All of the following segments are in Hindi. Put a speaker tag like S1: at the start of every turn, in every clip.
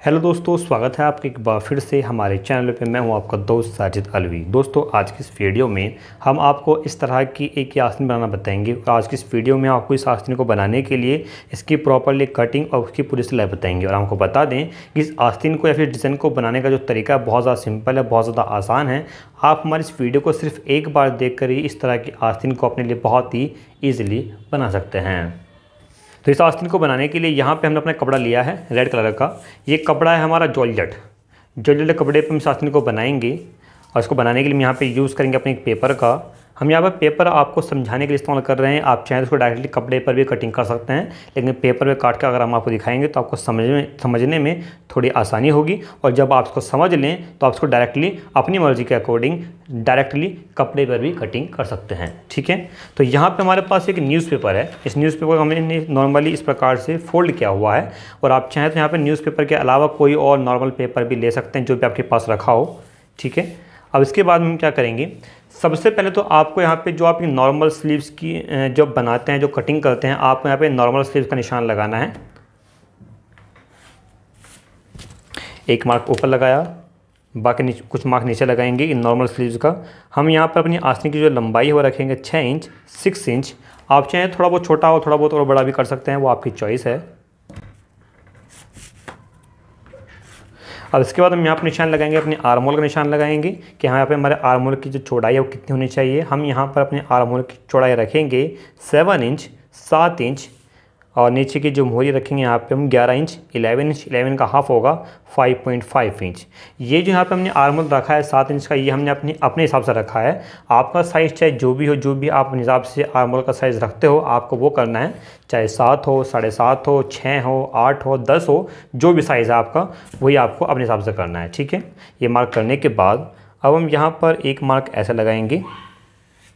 S1: हेलो दोस्तों, स्वागत है आपका एक बार फिर से हमारे चैनल पे। मैं हूँ आपका दोस्त साजिद अलवी। दोस्तों, आज की इस वीडियो में हम आपको इस तरह की एक आसन बनाना बताएँगे और आज की इस वीडियो में आपको इस आसन को बनाने के लिए इसकी प्रॉपरली कटिंग और उसकी पूरी सिलाई बताएँगे। और आपको बता दें कि इस आस्तीन को या फिर डिज़ाइन को बनाने का जो तरीका है, बहुत ज़्यादा सिंपल है, बहुत ज़्यादा आसान है। आप हमारे इस वीडियो को सिर्फ़ एक बार देख कर ही इस तरह की आस्तीन को अपने लिए बहुत ही ईजिली बना सकते हैं। तो इस आस्तीन को बनाने के लिए यहाँ पे हमने अपना कपड़ा लिया है, रेड कलर का। ये कपड़ा है हमारा जॉलजट जॉलजट कपड़े पे हम इस आस्तीन को बनाएँगे और इसको बनाने के लिए हम यहाँ पे यूज़ करेंगे अपने एक पेपर का। हम यहाँ पर पेपर आपको समझाने के लिए इस्तेमाल कर रहे हैं। आप चाहें तो उसको डायरेक्टली कपड़े पर भी कटिंग कर सकते हैं, लेकिन पेपर में काट के अगर हम आपको दिखाएँगे तो आपको समझ में, समझने में थोड़ी आसानी होगी। और जब आप इसको समझ लें तो आप इसको डायरेक्टली अपनी मर्ज़ी के अकॉर्डिंग डायरेक्टली कपड़े पर भी कटिंग कर सकते हैं। ठीक है? तो यहाँ पर हमारे पास एक न्यूज़पेपर है। इस न्यूज़पेपर को हमने नॉर्मली इस प्रकार से फोल्ड किया हुआ है। और आप चाहें तो यहाँ पर न्यूज़पेपर के अलावा कोई और नॉर्मल पेपर भी ले सकते हैं जो भी आपके पास रखा हो। ठीक है? अब इसके बाद हम क्या करेंगे? सबसे पहले तो आपको यहाँ पे जो आप नॉर्मल स्लीव्स की जो बनाते हैं, जो कटिंग करते हैं, आपको यहाँ पे नॉर्मल स्लीव्स का निशान लगाना है। एक मार्क ऊपर लगाया, बाकी कुछ मार्क नीचे लगाएँगे इन नॉर्मल स्लीव्स का। हम यहाँ पर अपनी आसनी की जो लंबाई है, वो रखेंगे छः इंच सिक्स इंच आप चाहें थोड़ा बहुत छोटा हो, थोड़ा बहुत और बड़ा भी कर सकते हैं, वो आपकी चॉइस है। अब इसके बाद हम यहाँ पर निशान लगाएँगे, अपने आरमोल का निशान लगाएँगे कि यहाँ पे हमारे आरमोल की जो चौड़ाई है वो कितनी होनी चाहिए। हम यहाँ पर अपने आरमोल की चौड़ाई रखेंगे सेवन इंच सात इंच और नीचे की जो मोहरी रखेंगे यहाँ पे हम 11 इंच 11 इंच 11 का हाफ़ होगा 5.5 इंच। ये जो यहाँ पे हमने आर्मल रखा है, सात इंच का, ये हमने अपनी, अपने हिसाब से रखा है। आपका साइज़ चाहे जो भी हो, जो भी आप हिसाब से आर्मल का साइज़ रखते हो, आपको वो करना है। चाहे सात हो, साढ़े सात हो, छः हो, आठ हो, दस हो, जो भी साइज़ है आपका, वही आपको अपने हिसाब से करना है, ठीक है? ये मार्क करने के बाद अब हम यहाँ पर एक मार्क ऐसा लगाएँगे।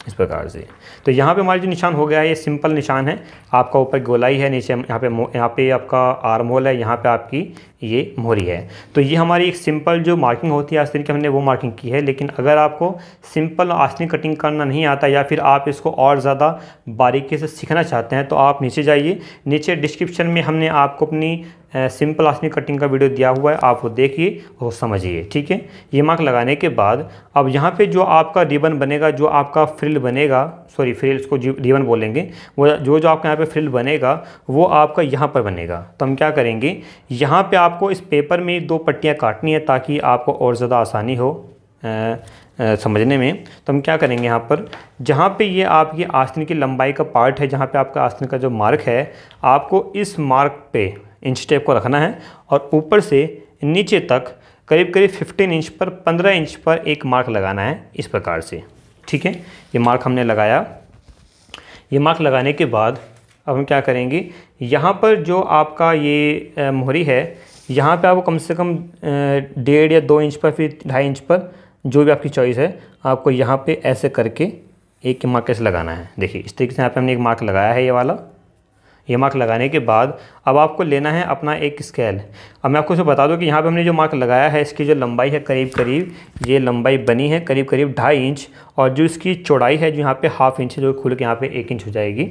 S1: इस प्रकार से। तो यहाँ पे हमारा जो निशान हो गया है, ये सिंपल निशान है। आपका ऊपर गोलाई है, नीचे यहाँ पे यहाँ पे आपका आर्म होल है, यहाँ पे आपकी ये मोहरी है। तो ये हमारी एक सिंपल जो मार्किंग होती है, आस्तीन की हमने वो मार्किंग की है, लेकिन अगर आपको सिंपल आस्तीन कटिंग करना नहीं आता या फिर आप इसको और ज़्यादा बारीकी से सीखना चाहते हैं तो आप नीचे जाइए। नीचे डिस्क्रिप्शन में हमने आपको अपनी सिंपल आसनी कटिंग का वीडियो दिया हुआ है, आप वो देखिए और समझिए, ठीक है? ये मार्क लगाने के बाद अब यहाँ पे जो आपका रिबन बनेगा, जो आपका फ्रिल बनेगा, सॉरी फ्रिल इसको रिबन बोलेंगे, वो, जो जो आपका यहाँ पे फ्रिल बनेगा, वो आपका यहाँ पर बनेगा। तो हम क्या करेंगे, यहाँ पे आपको इस पेपर में दो पट्टियाँ काटनी है ताकि आपको और ज़्यादा आसानी हो आ, आ, समझने में। तो हम क्या करेंगे यहाँ पर? जहाँ पे ये आपकी आस्तीन की लंबाई का पार्ट है जहाँ पे आपका आस्तीन का जो मार्क है आपको इस मार्क पे इंच टेप को रखना है और ऊपर से नीचे तक करीब करीब 15 इंच पर 15 इंच पर एक मार्क लगाना है इस प्रकार से। ठीक है? ये मार्क हमने लगाया। ये मार्क लगाने के बाद अब हम क्या करेंगे? यहाँ पर जो आपका ये मोहरी है यहाँ पे आपको कम से कम डेढ़ या दो इंच पर, फिर ढाई इंच पर जो भी आपकी चॉइस है, आपको यहाँ पे ऐसे करके एक मार्क कैसे लगाना है। देखिए, इस तरीके से यहाँ पे हमने एक मार्क लगाया है ये वाला। ये मार्क लगाने के बाद अब आपको लेना है अपना एक स्केल अब मैं आपको इसे बता दूँ कि यहाँ पे हमने जो मार्क लगाया है, इसकी जो लंबाई है करीब करीब ये लंबाई बनी है करीब करीब ढाई इंच और जो इसकी चौड़ाई है जो यहाँ पे हाफ़ इंच है, जो खुल के यहाँ पे एक इंच हो जाएगी।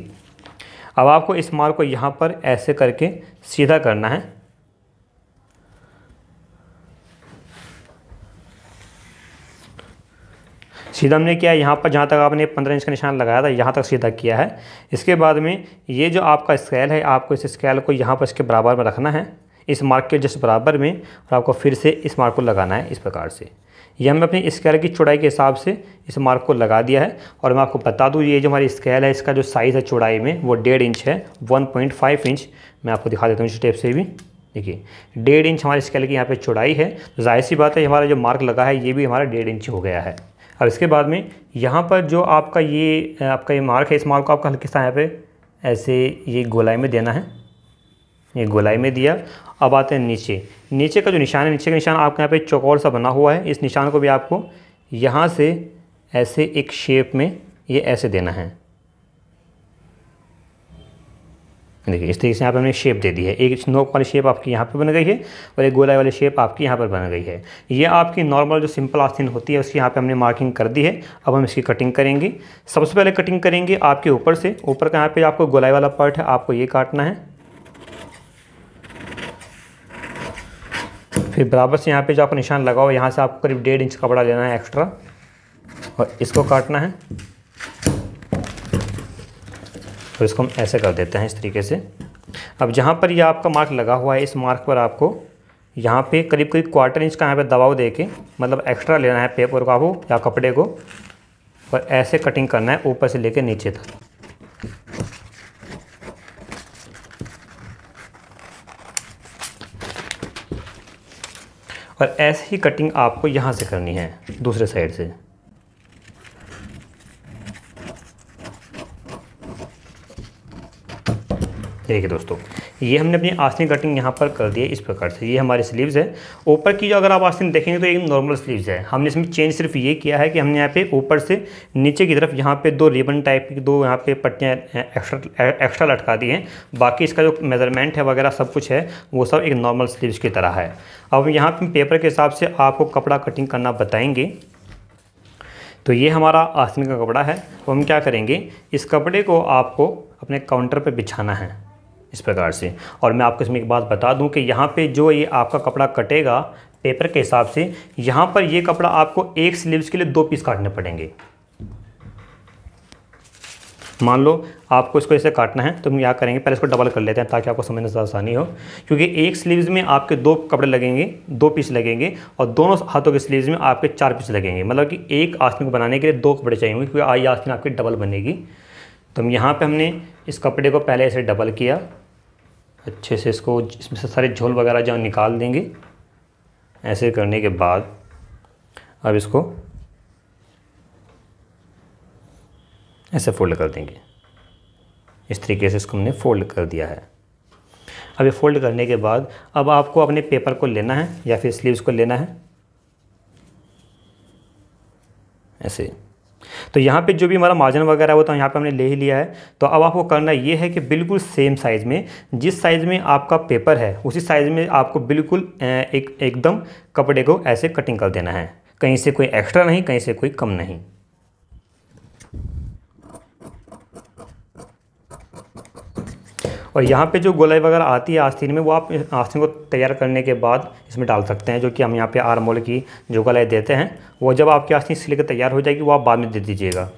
S1: अब आपको इस मार्क को यहाँ पर ऐसे करके सीधा करना है। सीधा हमने किया, यहाँ पर जहाँ तक आपने पंद्रह इंच का निशान लगाया था, यहाँ तक सीधा किया है। इसके बाद में ये जो आपका स्केल है, आपको इस स्केल को यहाँ पर इसके बराबर में रखना है, इस मार्क के जस्ट बराबर में, और आपको फिर से इस मार्क को लगाना है इस प्रकार से। ये हमने अपनी स्केल की चौड़ाई के हिसाब से इस मार्क को लगा दिया है, और मैं आपको बता दूँ, ये जो हमारी स्केल है, इसका जो साइज़ है चौड़ाई में, वो डेढ़ इंच है, वन पॉइंट फाइव इंच। मैं आपको दिखा देता हूँ इस टेप से भी। देखिए, डेढ़ इंच हमारी स्केल की यहाँ पे चौड़ाई है। ज़ाहिर सी बात है हमारा जो मार्क लगा है, ये भी हमारा डेढ़ इंच हो गया है। अब इसके बाद में यहाँ पर जो आपका ये आपका ये मार्क है, इस मार्क को आपका हल्के सा यहाँ पे ऐसे ये गोलाई में देना है। ये गोलाई में दिया। अब आते हैं नीचे। नीचे का जो निशान है, नीचे का निशान आपके यहाँ पे चौकोर सा बना हुआ है। इस निशान को भी आपको यहाँ से ऐसे एक शेप में ये ऐसे देना है। देखिए, इस तरीके से यहाँ पर हमने शेप दे दी है। एक नोक वाली शेप आपकी यहाँ पर बन गई है और एक गोलाई वाली शेप आपकी यहाँ पर बन गई है। ये आपकी नॉर्मल जो सिंपल आस्तीन होती है, उसकी यहाँ पे हमने मार्किंग कर दी है। अब हम इसकी कटिंग करेंगे। सबसे पहले कटिंग करेंगे आपके ऊपर से। ऊपर का यहाँ पर आपको गोलाई वाला पार्ट है, आपको ये काटना है। फिर बराबर से यहाँ पे जो आपको निशान लगाओ यहाँ से आपको करीब डेढ़ इंच कपड़ा लेना है एक्स्ट्रा और इसको काटना है। तो इसको हम ऐसे कर देते हैं इस तरीके से। अब जहाँ पर ये आपका मार्क लगा हुआ है, इस मार्क पर आपको यहाँ पे करीब करीब क्वार्टर इंच का यहाँ पे दबाव दे के मतलब एक्स्ट्रा लेना है पेपर का वो या कपड़े को, और ऐसे कटिंग करना है ऊपर से लेके नीचे तक। और ऐसे ही कटिंग आपको यहाँ से करनी है, दूसरे साइड से। देखिए दोस्तों, ये हमने अपनी आस्तीन कटिंग यहाँ पर कर दी है इस प्रकार से। ये हमारी स्लीव्स है। ऊपर की जो अगर आप आस्तीन देखेंगे तो एक नॉर्मल स्लीव्स है। हमने इसमें चेंज सिर्फ़ ये किया है कि हमने यहाँ पे ऊपर से नीचे की तरफ़ यहाँ पे दो रिबन टाइप की, दो यहाँ पे पट्टियाँ एक्स्ट्रा एक्स्ट्रा लटका दी हैं। बाकी इसका जो मेज़रमेंट है वगैरह सब कुछ है, वो सब एक नॉर्मल स्लीव्स की तरह है। अब यहाँ पर पेपर के हिसाब से आपको कपड़ा कटिंग करना बताएँगे। तो ये हमारा आस्तीन का कपड़ा है। हम क्या करेंगे? इस कपड़े को आपको अपने काउंटर पर बिछाना है। इस प्रकार से। और मैं आपको इसमें एक बात बता दूँ कि यहाँ पे जो ये आपका कपड़ा कटेगा पेपर के हिसाब से, यहाँ पर ये कपड़ा आपको एक स्लीव्स के लिए दो पीस काटने पड़ेंगे। मान लो आपको इसको ऐसे काटना है तो हम क्या करेंगे, पहले इसको डबल कर लेते हैं ताकि आपको समझने से आसानी हो। क्योंकि एक स्लीव्स में आपके दो कपड़े लगेंगे, दो पीस लगेंगे, और दोनों हाथों के स्लीव्स में आपके चार पीस लगेंगे। मतलब कि एक आस्तीन को बनाने के लिए दो कपड़े चाहिए क्योंकि आई आस्तीन आपकी डबल बनेगी। तो हम यहाँ पर हमने इस कपड़े को पहले ऐसे डबल किया। अच्छे से इसको इसमें से सारे झोल वगैरह जहाँ निकाल देंगे, ऐसे करने के बाद अब इसको ऐसे फोल्ड कर देंगे। इस तरीके से इसको हमने फोल्ड कर दिया है। अब ये फोल्ड करने के बाद अब आपको अपने पेपर को लेना है या फिर स्लीव्स को लेना है। ऐसे। तो यहाँ पे जो भी हमारा मार्जिन वगैरह वो तो यहाँ पे हमने ले ही लिया है। तो अब आपको करना ये है कि बिल्कुल सेम साइज़ में, जिस साइज़ में आपका पेपर है, उसी साइज़ में आपको बिल्कुल एक, एकदम कपड़े को ऐसे कटिंग कर देना है। कहीं से कोई एक्स्ट्रा नहीं, कहीं से कोई कम नहीं। और यहाँ पे जो गोलाई वगैरह आती है आस्तीन में, वो आप आस्तीन को तैयार करने के बाद इसमें डाल सकते हैं, जो कि हम यहाँ पे आरमोल की जो गोलाई देते हैं, वो जब आपकी आस्तीन सिल के तैयार हो जाएगी, वो आप बाद में दे दीजिएगा।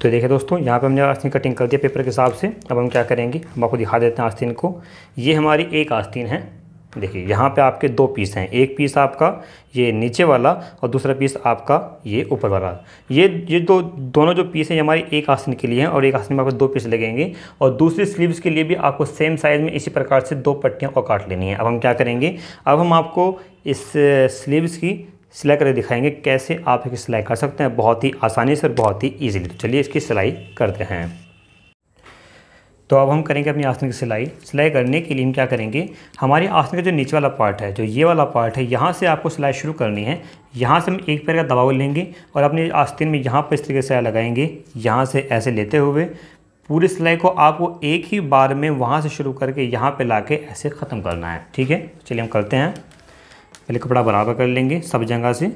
S1: तो देखिए दोस्तों, यहाँ पे हमने आस्तीन कटिंग कर दिया पेपर के हिसाब से। अब हम क्या करेंगे? हम आपको दिखा देते हैं आस्तीन को। ये हमारी एक आस्तीन है। देखिए, यहाँ पे आपके दो पीस हैं। एक पीस आपका ये नीचे वाला और दूसरा पीस आपका ये ऊपर वाला। ये ये दो, दोनों जो पीस हैं, ये हमारी एक आस्तीन के लिए हैं और एक आस्तीन में आपको दो पीस लगेंगे। और दूसरी स्लीव्स के लिए भी आपको सेम साइज़ में इसी प्रकार से दो पट्टियाँ और काट लेनी है। अब हम क्या करेंगे? अब हम आपको इस स्लीव्स की सिलाई करके दिखाएँगे कैसे आप इसकी सिलाई कर सकते हैं। बहुत ही आसानी से और बहुत ही ईजिली तो चलिए इसकी सिलाई करते हैं। तो अब हम करेंगे अपनी आसन की सिलाई। सिलाई करने के लिए हम क्या करेंगे? हमारी आसन का जो नीचे वाला पार्ट है, जो ये वाला पार्ट है, यहाँ से आपको सिलाई शुरू करनी है। यहाँ से हम एक पैर का दबाव लेंगे और अपने आस्तीन में यहाँ पर इस तरीके से सिलाई लगाएँगे। यहाँ से ऐसे लेते हुए पूरी सिलाई को आपको एक ही बार में वहाँ से शुरू करके यहाँ पे ला ऐसे ख़त्म करना है। ठीक है? चलिए हम करते हैं। पहले कपड़ा बराबर कर लेंगे सब जगह से।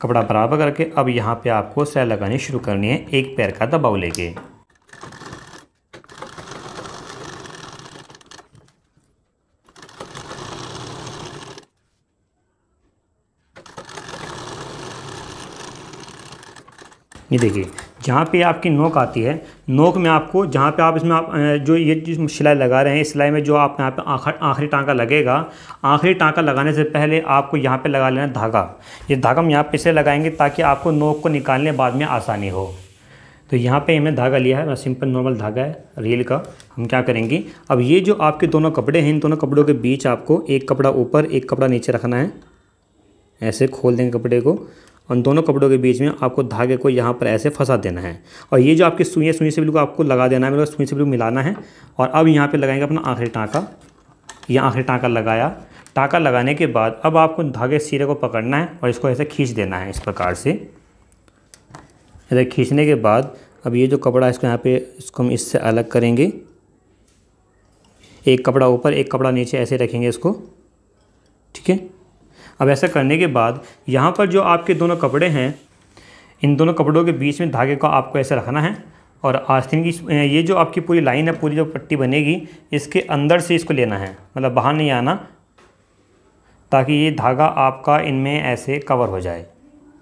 S1: कपड़ा बराबर करके अब यहाँ पे आपको सिलाई लगानी शुरू करनी है, एक पैर का दबाव लेके। ये देखिए जहाँ पे आपकी नोक आती है, नोक में आपको जहाँ पे आप इसमें आप जो ये जिस सिलाई लगा रहे हैं, इस सिलाई में जो आप यहाँ पे आखिरी टाँका लगेगा, आखिरी टाँका लगाने से पहले आपको यहाँ पे लगा लेना धागा। ये धागा हम यहाँ पे इसलिए लगाएँगे ताकि आपको नोक को निकालने बाद में आसानी हो। तो यहाँ पे हमने धागा लिया है, सिंपल नॉर्मल धागा है, रील का। हम क्या करेंगे, अब ये जो आपके दोनों कपड़े हैं, इन दोनों कपड़ों के बीच आपको एक कपड़ा ऊपर, एक कपड़ा नीचे रखना है। ऐसे खोल देंगे कपड़े को। उन दोनों कपड़ों के बीच में आपको धागे को यहाँ पर ऐसे फंसा देना है। और ये जो आपकी सुई है सुई से बिल्कुल आपको लगा देना है, बिल्कुल सुई से बिल्कुल मिलाना है। और अब यहाँ पर लगाएँगे अपना आखिरी टाँका। यह आखिरी टाँका लगाया। टाँका लगाने के बाद अब आपको धागे सिरे को पकड़ना है और इसको ऐसे खींच देना है इस प्रकार से। ऐसे खींचने के बाद अब ये जो कपड़ा है, इसको यहाँ पे इसको हम इससे अलग करेंगे। एक कपड़ा ऊपर, एक कपड़ा नीचे ऐसे रखेंगे इसको। ठीक है? अब ऐसा करने के बाद यहाँ पर जो आपके दोनों कपड़े हैं, इन दोनों कपड़ों के बीच में धागे को आपको ऐसे रखना है और आस्तीन की ये जो आपकी पूरी लाइन है, पूरी जो पट्टी बनेगी, इसके अंदर से इसको लेना है मतलब बाहर नहीं आना, ताकि ये धागा आपका इनमें ऐसे कवर हो जाए।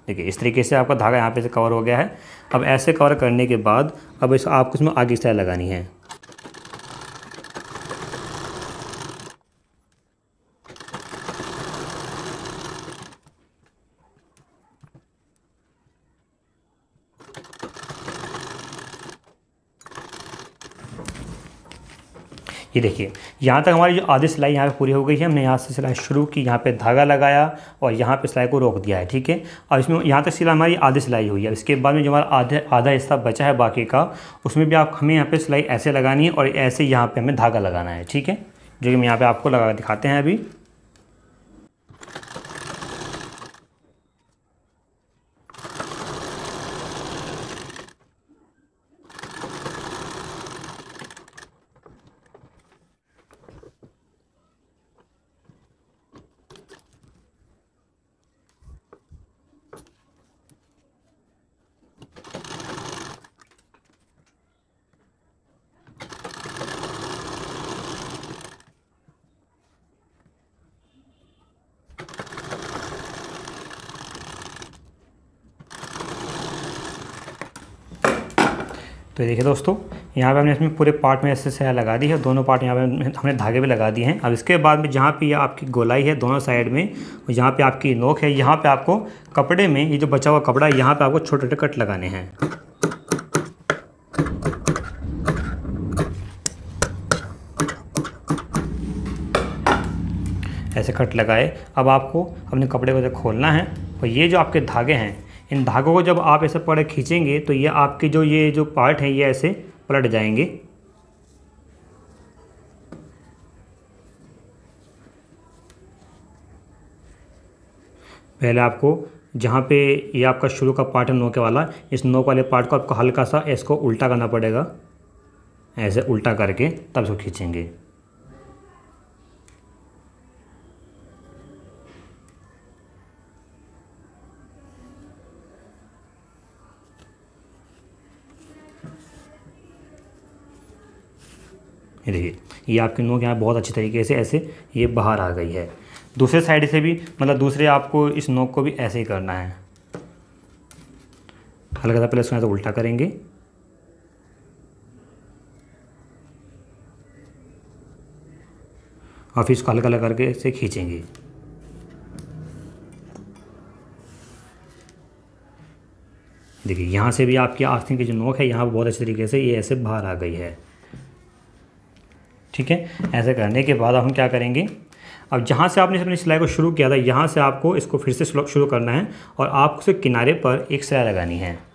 S1: देखिए, इस तरीके से आपका धागा यहाँ पे से कवर हो गया है। अब ऐसे कवर करने के बाद, अब इस, आपको इसमें आगे स्टाइल लगानी है। ये देखिए, यहाँ तक हमारी जो आधी सिलाई यहाँ पे पूरी हो गई है, हमने यहाँ से सिलाई शुरू की, यहाँ पे धागा लगाया और यहाँ पे सिलाई को रोक दिया है, ठीक है? और इसमें यहाँ तक सिलाई हमारी आधी सिलाई हुई है। इसके बाद में जो हमारा आधा आधा हिस्सा बचा है बाकी का, उसमें भी आप, हमें यहाँ पर सिलाई ऐसे लगानी है और ऐसे यहाँ पर हमें धागा लगाना है, ठीक है? जो कि हम यहाँ पर आपको लगा दिखाते हैं अभी। तो देखिए दोस्तों, यहाँ पे हमने इसमें पूरे पार्ट में ऐसे सया लगा दी है, दोनों पार्ट यहाँ पे हमने धागे भी लगा दिए हैं। अब इसके बाद में जहाँ पे ये आपकी गोलाई है दोनों साइड में, और जहाँ पे आपकी नोक है, यहाँ पे आपको कपड़े में, ये जो बचा हुआ कपड़ा है, यहाँ पे आपको छोटे छोटे कट लगाने हैं। ऐसे कट लगाए। अब आपको अपने कपड़े को खोलना है, और ये जो आपके धागे हैं इन धागों को जब आप ऐसे पड़े खींचेंगे तो ये आपके जो ये जो पार्ट हैं, ये ऐसे पलट जाएँगे। पहले आपको जहाँ पे ये आपका शुरू का पार्ट है नोके वाला, इस नोक वाले पार्ट को आपको हल्का सा इसको उल्टा करना पड़ेगा। ऐसे उल्टा करके तब इसको खींचेंगे। ये देखिए, ये आपकी नोक यहाँ बहुत अच्छी तरीके से ऐसे ये बाहर आ गई है। दूसरे साइड से भी मतलब दूसरे आपको इस नोक को भी ऐसे ही करना है। हल्का सा पहले इसको तो उल्टा करेंगे। और फिर इसको हल्का करके इसे खींचेंगे। देखिए, यहाँ से भी आपकी आस्तीन की जो नोक है, यहाँ बहुत अच्छे तरीके से ये ऐसे बाहर आ गई है। ठीक है? ऐसे करने के बाद हम क्या करेंगे? अब जहाँ से आपने अपनी सिलाई को शुरू किया था, यहाँ से आपको इसको फिर से शुरू करना है और आपको किनारे पर एक सिलाई लगानी है।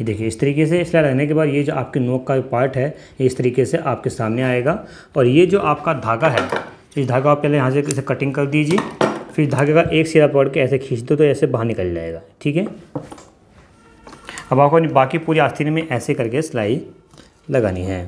S1: ये देखिए, इस तरीके से सिलाई लगने के बाद ये जो आपके नोक का पार्ट है, ये इस तरीके से आपके सामने आएगा। और ये जो आपका धागा है, इस धागा आप पहले यहाँ से इसे कटिंग कर दीजिए। फिर धागे का एक सिरा पकड़ के ऐसे खींच दो तो ऐसे बाहर निकल जाएगा, ठीक है? अब आपको बाकी पूरी आस्तीन में ऐसे करके सिलाई लगानी है।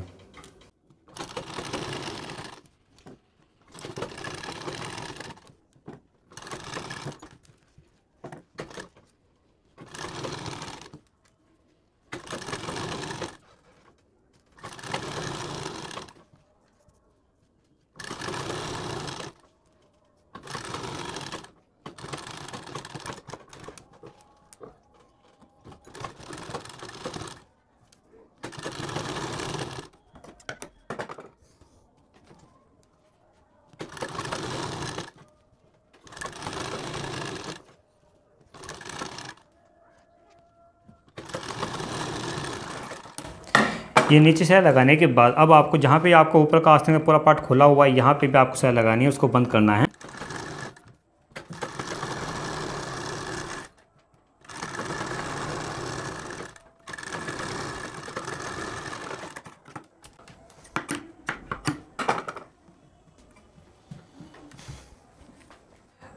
S1: ये नीचे से लगाने के बाद, अब आपको जहाँ पे आपको ऊपर का आस्तीन का पूरा पार्ट खुला हुआ है, यहाँ पे भी आपको सह लगानी है, उसको बंद करना है।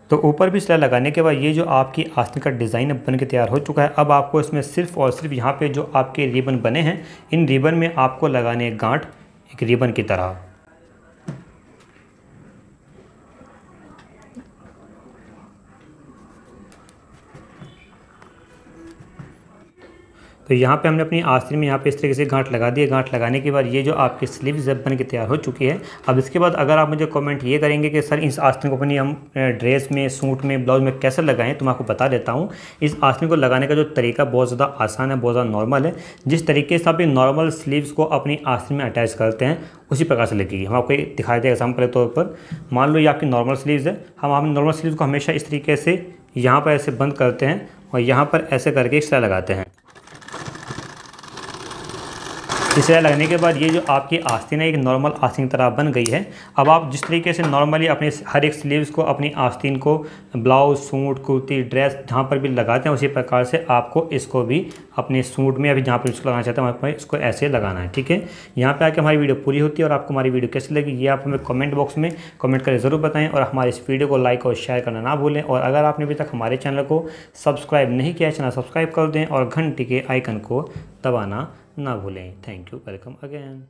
S1: तो ऊपर भी सिलाई लगाने के बाद ये जो आपकी आस्तीन का डिज़ाइन बन के तैयार हो चुका है, अब आपको इसमें सिर्फ़ और सिर्फ़ यहाँ पे जो आपके रिबन बने हैं, इन रिबन में आपको लगाने गांठ, एक रिबन की तरह। तो यहाँ पे हमने अपनी आस्तीन में यहाँ पे इस तरीके से गांठ लगा दिए गांठ लगाने के बाद ये जो आपकी स्लीव जब बन के तैयार हो चुकी है, अब इसके बाद अगर आप मुझे कमेंट ये करेंगे कि, सर, इस आस्तीन को अपनी हम ड्रेस में, सूट में, ब्लाउज में कैसे लगाएँ? तो मैं आपको बता देता हूँ। इस आस्तीन को लगाने का जो तरीका बहुत ज़्यादा आसान है, बहुत ज़्यादा नॉर्मल है। जिस तरीके से आप नॉर्मल स्लीव्स को अपनी आस्तीन में अटैच करते हैं, उसी प्रकार से लगेगी हम आपको दिखाई देगा एग्ज़ाम्पल के तौर पर। मान लो ये आपकी नॉर्मल स्लीव्स है। हम आप नॉर्मल स्लीव्स को हमेशा इस तरीके से यहाँ पर ऐसे बंद करते हैं और यहाँ पर ऐसे करके इस लगाते हैं। इसे लगने के बाद ये जो आपकी आस्तीन है, एक नॉर्मल आस्तीन तरह बन गई है। अब आप जिस तरीके से नॉर्मली अपने हर एक स्लीव्स को, अपनी आस्तीन को ब्लाउज सूट, कुर्ती ड्रेस जहाँ पर भी लगाते हैं, उसी प्रकार से आपको इसको भी अपने सूट में, अभी जहाँ पर इसको लगाना चाहते हैं, वहाँ पर इसको ऐसे लगाना है, ठीक है? यहाँ पर आके हमारी वीडियो पूरी होती है और आपको हमारी वीडियो कैसी लगी, ये आप हमें कमेंट बॉक्स में कमेंट करके ज़रूर बताएँ और हमारे इस वीडियो को लाइक और शेयर करना ना भूलें। और अगर आपने अभी तक हमारे चैनल को सब्सक्राइब नहीं किया चैनल सब्सक्राइब कर दें और घंटी के आइकन को दबाना ना भूलें। Thank you welcome again